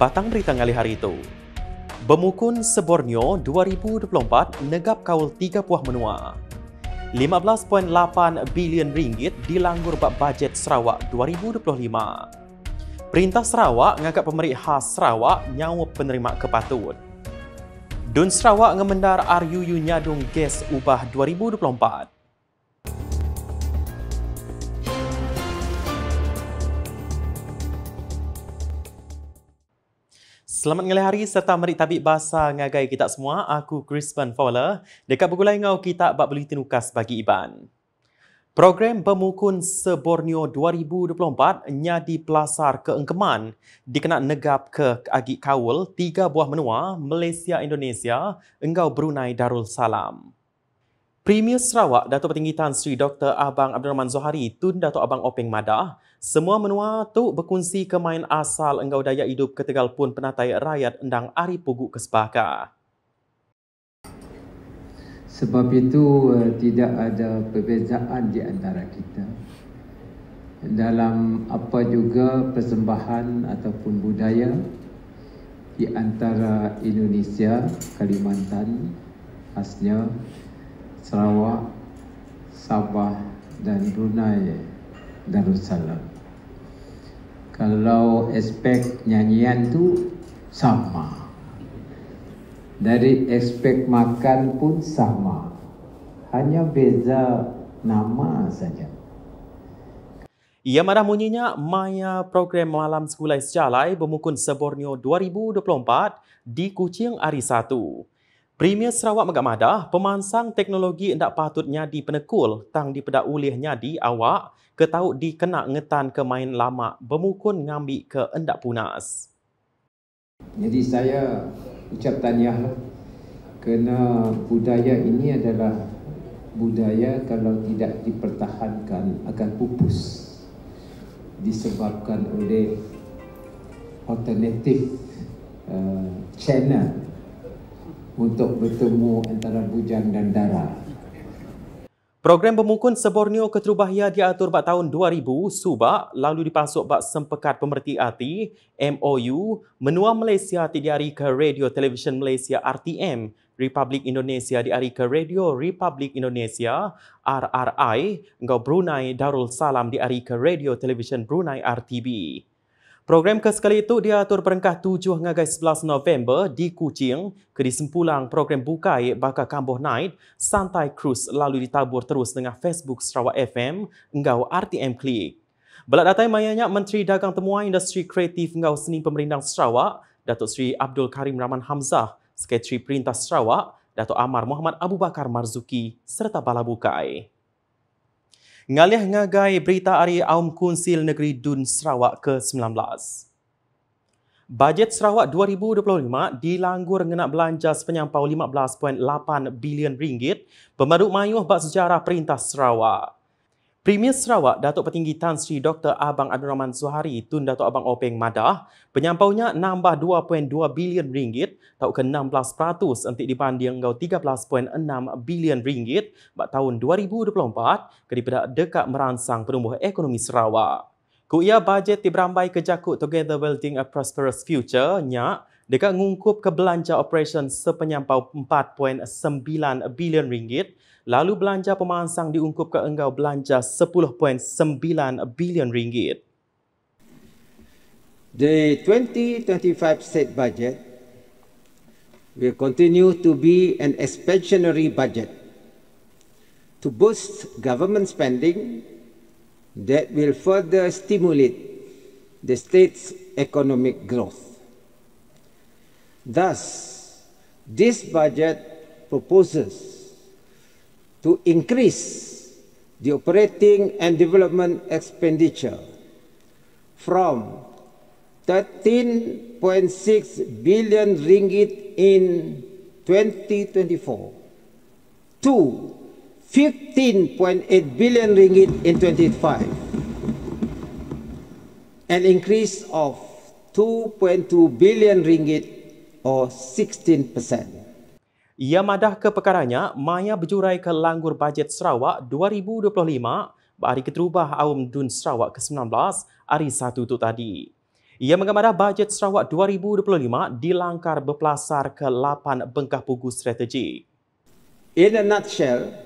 Batang berita ngalih hari itu. Bermukun Seborneo 2024 negap kaul tiga puah menua. 15.8 bilion ringgit dilanggur bak bajet Sarawak 2025. Perintah Sarawak ngangkat pemerintah khas Sarawak nyawa penerima kepatut. Dun Sarawak ngemendar RUU nyadung gas ubah 2024. Selamat ngelih hari serta mari tabik bahasa ngagai kita semua. Aku Crispin Fowler. Dekat bergulai ngau kita bak beli tinukas bagi Iban. Program Pemukun Seborneo 2024 nyadi pelasar keengkeman dikena negap ke agi kawul tiga buah menua Malaysia Indonesia engkau Brunei Darul Salam. Premier Sarawak Datuk Petinggi Tan Sri Dr. Abang Abdul Rahman Zohari Tun Datuk Abang Openg Madah semua menua tu berkongsi kemain asal engkau daya hidup ketegal pun penatai rakyat endang Ari Pugu Kesepaka. Sebab itu uh, tidak ada perbezaan di antara kita dalam apa juga persembahan ataupun budaya di antara Indonesia, Kalimantan, khasnya Sarawak, Sabah dan Brunei Darussalam kalau aspek nyanyian tu sama. Dari aspek makan pun sama. Hanya beza nama saja. Ia madah bunyinya Maya program malam sekolah sejalai bermukun Seborneo 2024 di Kuching Hari 1. Premier Sarawak Megak Madah, pemansang teknologi hendak patutnya di penekul tang di pedak ulihnya di awak ke tahu dikena ngetan ke main lama bermukun ngambil ke endak punas. Jadi saya ucap tahniah kerana budaya ini adalah budaya kalau tidak dipertahankan akan pupus disebabkan oleh alternatif uh, channel untuk bertemu antara bujang dan darah. Program pemukun Seborneo Keterubahia diatur pada tahun 2000 subak lalu dipasuk bak sempekat pemerti arti MOU menua Malaysia diari ke Radio Television Malaysia RTM Republik Indonesia diari ke Radio Republik Indonesia RRI engkau Brunei Darul Salam diari ke Radio Television Brunei RTB. Program ke sekali itu diatur perengkah 7 hingga 11 November di Kuching ke disempulang program Bukai Bakar Kamboh Night Santai Cruise lalu ditabur terus dengan Facebook Sarawak FM engau RTM Klik. Belak datai mayanya Menteri Dagang Temuan Industri Kreatif engau Seni Pemerintah Sarawak Datuk Seri Abdul Karim Rahman Hamzah, Sekretari Perintah Sarawak Datuk Amar Muhammad Abu Bakar Marzuki serta Bala Bukai. Ngalih ngagai berita hari Aum Kunsil Negeri Dun Sarawak ke-19. Bajet Sarawak 2025 dilanggur ngenak belanja sepenyampau 15.8 bilion ringgit pemaduk mayuh bak sejarah Perintah Sarawak. Premier Sarawak, Datuk Petinggi Tan Sri Dr. Abang Abdul Rahman Zuhari Tun Datuk Abang Openg Madah, penyampaunya nambah 2.2 bilion ringgit atau ke 16% nanti dibanding ngau 13.6 bilion ringgit pada tahun 2024 daripada dekat merangsang pertumbuhan ekonomi Sarawak. Kuia bajet diberambai ke jakut Together Building a Prosperous Future, nyak, dekat ngungkup ke belanja operation sepenyampau 4.9 bilion ringgit lalu belanja pemansang diungkup ke enggau belanja 10.9 bilion ringgit. The 2025 state budget will continue to be an expansionary budget to boost government spending that will further stimulate the state's economic growth. Thus, this budget proposes to increase the operating and development expenditure from 13.6 billion ringgit in 2024 to 15.8 billion ringgit in 2025 an increase of 2.2 billion ringgit or 16 percent ia madah ke perkaranya, Maya berjurai ke langgur bajet Sarawak 2025 hari keterubah Aum Dun Sarawak ke-19 hari satu itu tadi. Ia mengamarah bajet Sarawak 2025 dilangkar berpelasar ke 8 bengkah pugu strategi. In a nutshell,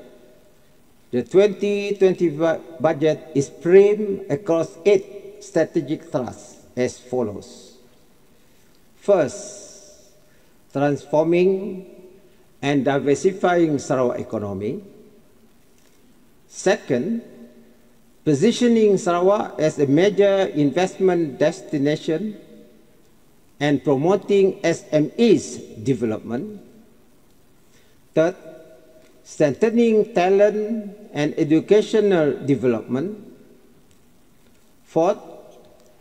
the 2020 budget is framed across eight strategic thrusts as follows. First, transforming and diversifying Sarawak economy. Second, positioning Sarawak as a major investment destination and promoting SMEs development. Third, strengthening talent and educational development. Fourth,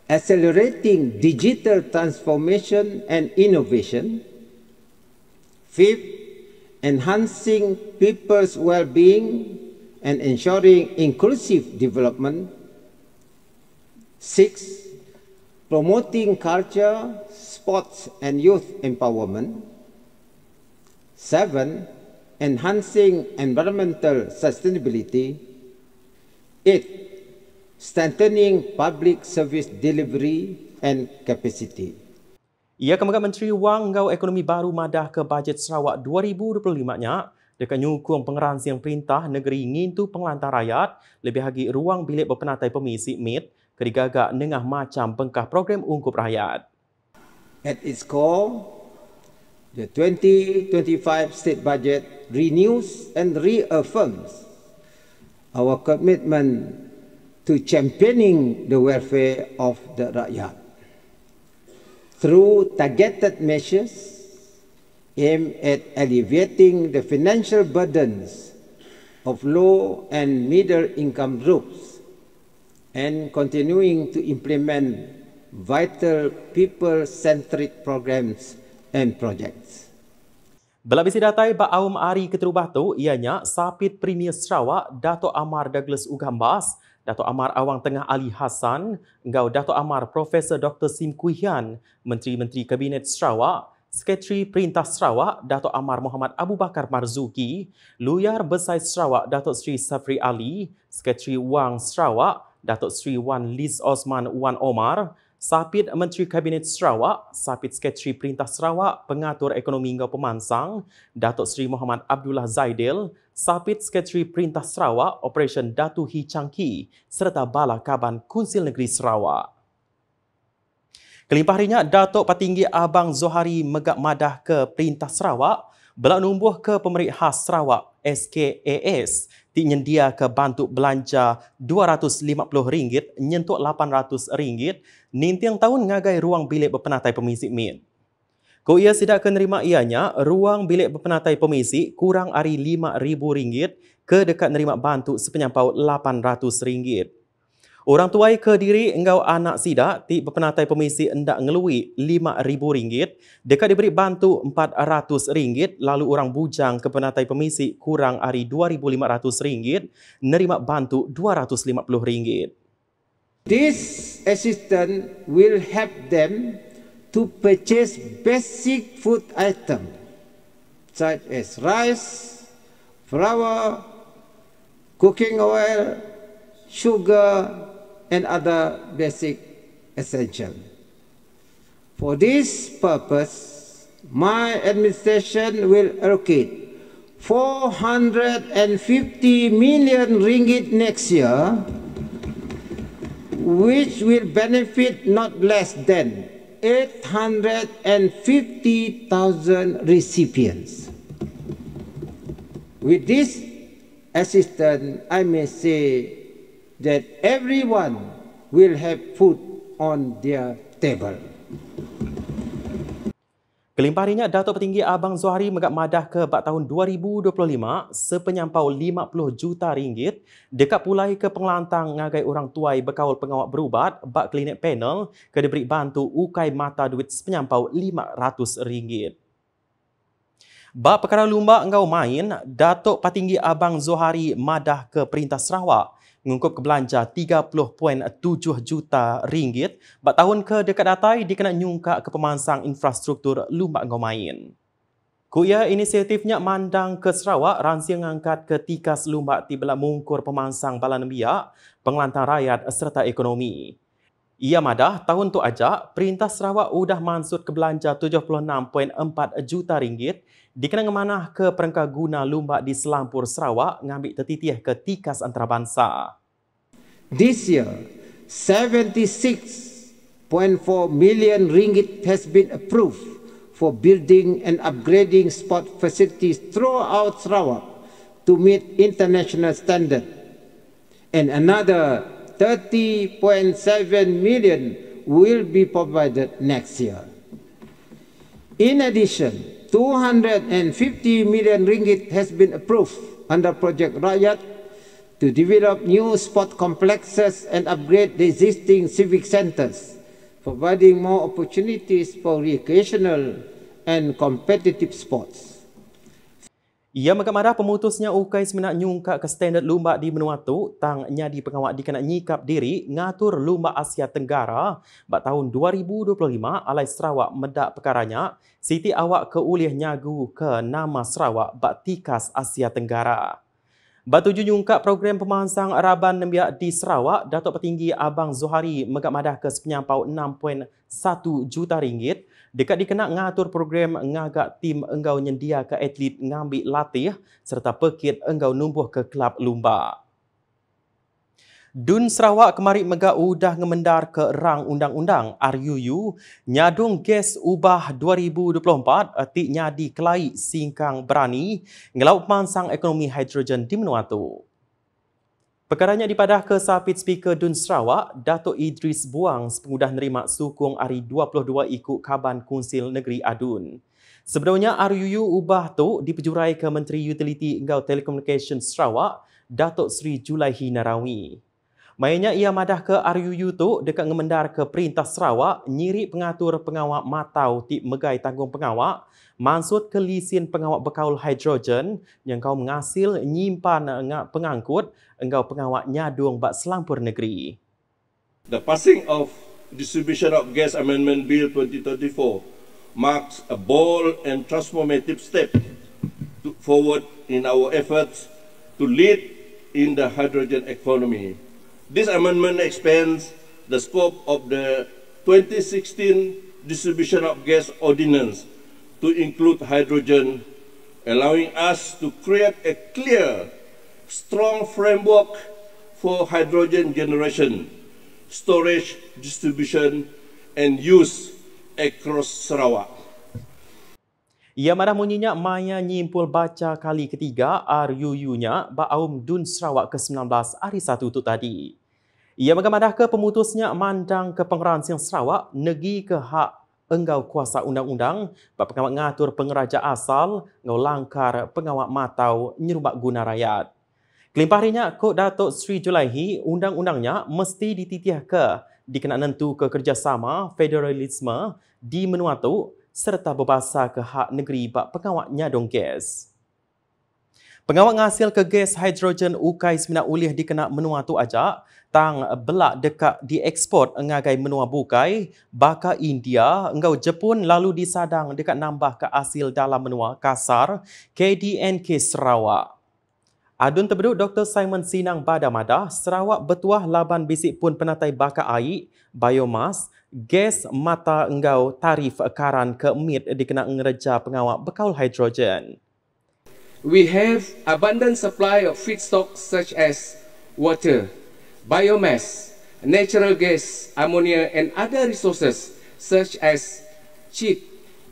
accelerating digital transformation and innovation. Fifth, enhancing people's well-being and ensuring inclusive development. Six, promoting culture, sports, and youth empowerment. Seven, enhancing environmental sustainability. Eight, strengthening public service delivery and capacity. Ia kemudian Menteri Wang Ngau Ekonomi Baru madah ke bajet Sarawak 2025-nya dekat nyukung pengeransiang perintah negeri ngintu pengelantar rakyat lebih lagi ruang bilik berpenatai pemisi MIT kedigagak nengah macam bengkah program ungkup rakyat. At its core, the 2025 state budget renews and reaffirms our commitment to championing the welfare of the rakyat. Through targeted measures aimed at alleviating the financial burdens of low and middle income groups and continuing to implement vital people centric programs and projects. Belabisi datai ba awam ari keterubah tu ianya Sapit Premier Sarawak Dato Amar Douglas Ugambas, Dato Amar Awang Tengah Ali Hassan, engau Dato Amar Profesor Dr. Sim Kuihian, Menteri-Menteri Kabinet Sarawak, Sekretari Perintah Sarawak, Datuk Amar Muhammad Abu Bakar Marzuki, Luyar Besar Sarawak, Datuk Sri Safri Ali, Sekretari Wang Sarawak, Datuk Sri Wan Liz Osman Wan Omar, Sapit Menteri Kabinet Sarawak, Sapit Sekretari Perintah Sarawak, Pengatur Ekonomi Ngau Pemansang, Datuk Sri Muhammad Abdullah Zaidil, Sapit Sekretari Perintah Sarawak, Operation Datu Hi Changki, serta Bala Kaban Kunsil Negeri Sarawak. Kelimpah harinya, Datuk Patinggi Abang Zohari megak madah ke Perintah Sarawak belak numbuh ke Pemerintah Khas Sarawak SKAS di nyendia ke bantu belanja RM250 nyentuk RM800 nintiang tahun ngagai ruang bilik berpenatai pemisi min. Kau ia sidak ke nerima ianya, ruang bilik berpenatai pemisi kurang hari RM5,000 ke dekat nerima bantu sepenyampau RM800. Orang tuai ke diri engkau anak sidak ti berpenatai pemisi endak ngelui RM5,000 dekat diberi bantu RM400 lalu orang bujang ke penatai pemisi kurang hari RM2,500 nerima bantu RM250. This assistance will help them to purchase basic food items such as rice, flour, cooking oil, sugar, and other basic essentials. For this purpose, my administration will allocate 450 million ringgit next year, which will benefit not less than 850,000 recipients. With this assistance, I may say that everyone will have food on their table. Kelimpah harinya Datuk Petinggi Abang Zuhari megak madah ke bak tahun 2025 sepenyampau 50 juta ringgit dekat pulai ke pengelantang ngagai orang tuai berkawal pengawal berubat bak klinik panel ke diberi bantu ukai mata duit sepenyampau 500 ringgit. Bak perkara lumba engkau main, Datuk Petinggi Abang Zuhari madah ke Perintah Sarawak mengungkup kebelanja 30.7 juta ringgit bak tahun ke dekat datai dikena nyungka ke pemansang infrastruktur lumba ngomain. Kuya inisiatifnya mandang ke Sarawak ransiang angkat ke tikas lumba ti belak mungkur pemansang balan biak, pengelantang rakyat serta ekonomi. Ia madah tahun tu ajak, Perintah Sarawak udah mansut ke belanja 76.4 juta ringgit dikenang manah ke perengkah guna lumba di Selampur Sarawak ngambil tertitiah ke tikas antarabangsa. This year, 76.4 million ringgit has been approved for building and upgrading sport facilities throughout Sarawak to meet international standard. And another 30.7 million will be provided next year. In addition, 250 million ringgit has been approved under Project Rakyat to develop new sport complexes and upgrade the existing civic centers, providing more opportunities for recreational and competitive sports. Ia mengamarah pemutusnya ukai semenak nyungkak ke standard lumba di Menua tu tang nyadi pengawak dikena nyikap diri ngatur lumba Asia Tenggara bak tahun 2025 alai Sarawak medak perkaranya Siti awak ke ulih nyagu ke nama Sarawak bak tikas Asia Tenggara. Batu nyungkak program pemansang Araban Nembiak di Sarawak, Datuk Petinggi Abang Zuhari megak madah ke sepenyampau 6.1 juta ringgit Dekat dikenak ngatur program ngagak tim enggau nyendia ke atlet ngambil latih serta pekit enggau numbuh ke kelab lumba. Dun Sarawak kemari mega udah ngemendar ke rang undang-undang RUU nyadung gas ubah 2024 etik nyadi kelai singkang berani ngelau mansang ekonomi hidrogen di Menua tu. Perkaranya dipadah ke Sapit Speaker Dun Sarawak, Datuk Idris Buang sepengudah nerima sukung hari 22 ikut Kaban Kunsil Negeri Adun. Sebenarnya RUU ubah tu dipejurai ke Menteri Utility Engau Telekomunikasi Sarawak, Datuk Sri Julaihi Narawi. Mainnya ia madah ke RUU tu dekat ngemendar ke Perintah Sarawak nyiri pengatur pengawak matau tip megai tanggung pengawak maksud ke lisin pengawak bekaul hidrogen yang kau menghasil nyimpan pengangkut engkau pengawak nyadung bak selampur negeri. The passing of Distribution of Gas Amendment Bill 2034 marks a bold and transformative step forward in our efforts to lead in the hydrogen economy. This amendment expands the scope of the 2016 Distribution of Gas Ordinance to include hydrogen, allowing us to create a clear, strong framework for hydrogen generation, storage, distribution, and use across Sarawak. Ia marah munyinya Maya nyimpul baca kali ketiga RUU-nya Ba'aum Dun Sarawak ke-19 hari satu itu tadi. Ia mengamarah ke pemutusnya mandang ke pengeransian Sarawak negi ke hak enggau kuasa undang-undang bab pengawak ngatur pengeraja asal ngau langkar pengawak matau nyerubak guna rakyat. Kelimpahrinya Kod Datuk Sri Julaihi, undang-undangnya mesti dititiah ke dikena nentu ke kerjasama federalisme di menua tu serta berbahasa ke hak negeri bab pengawak nyadong gas. Pengawak ngasil ke gas hidrogen ukai semina ulih dikena menua tu ajak, tang belak dekat diekspor ngagai menua bukai, baka India, engau Jepun lalu disadang dekat nambah ke hasil dalam menua kasar KDNK Sarawak. Adun terbeduk Dr. Simon Sinang Badamada, Sarawak bertuah laban bisik pun penatai baka air, biomas, gas mata engau tarif karan ke mit dikena ngereja pengawak bekaul hidrogen we have abundant supply of feedstocks such as water, biomass, natural gas, ammonia and other resources such as cheap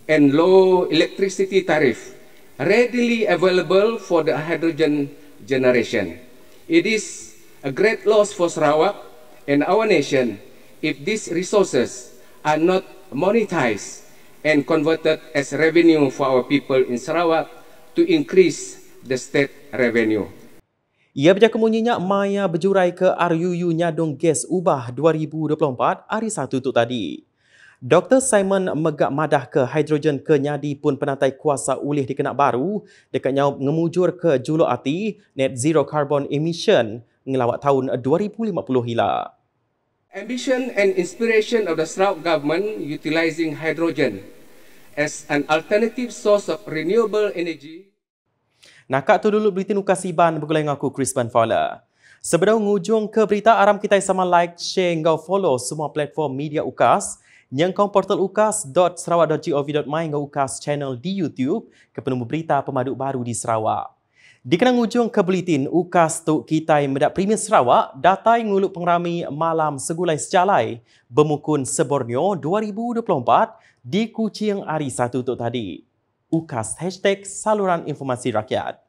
and low electricity tariff readily available for the hydrogen generation. It is a great loss for Sarawak and our nation if these resources are not monetized and converted as revenue for our people in Sarawak to increase the state revenue. Ia berjaya kemunyinya Maya berjurai ke RUU Nyadung Gas Ubah 2024 hari satu tu tadi. Dr. Simon megak madah ke hidrogen ke nyadi pun penatai kuasa ulih dikenak baru dekat nyau ngemujur ke juluk ati net zero carbon emission ngelawak tahun 2050 hila. Ambition and inspiration of the Sarawak government utilizing hydrogen as an alternative source of renewable energy. Nakak tu dulu berita nukasiban bergulai dengan aku Chris Van Fowler. Sebelum ngujung ke berita, aram kita sama like, share, ngau follow semua platform media UKAS yang kau portal ukas.sarawak.gov.my ngau UKAS channel di YouTube ke penemu berita pemaduk baru di Sarawak. Di kenang ujung ke buletin UKAS Tuk Kitai Medak Premier Sarawak datai nguluk pengrami malam segulai sejalai bermukun Seborneo 2024 di Kuching Hari 1 Tuk tadi. UKAS hashtag saluran informasi rakyat.